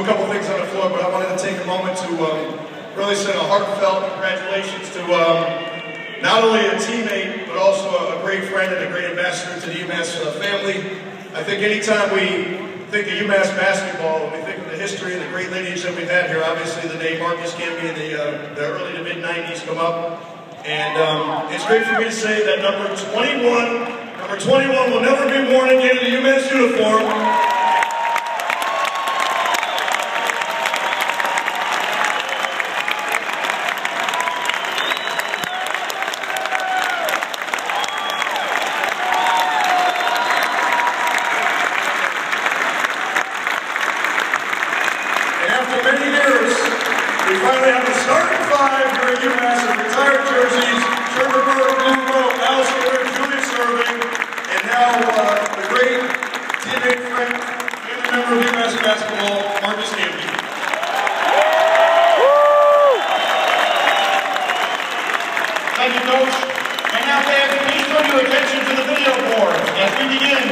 do a couple things on the floor, but I wanted to take a moment to um, really send a heartfelt congratulations to um, not only a teammate, but also a, great friend and a great ambassador to the UMass uh, family. I think anytime we think of UMass basketball we think of the history and the great lineage that we've had here, obviously the name Marcus Camby in the, uh, the early to mid-90s come up. And um, it's great for me to say that number 21, number 21 will never be worn again in a UMass uniform. After many years, we finally have the starting five here at UMass of retired jerseys, Trevor Burke, Lou Roe, Ware, Julius Erving, and now uh, the great teammate, friend, family member of UMass basketball, Marcus Camby. Thank you, Coach. And now, fans, please turn your attention to the video board as we begin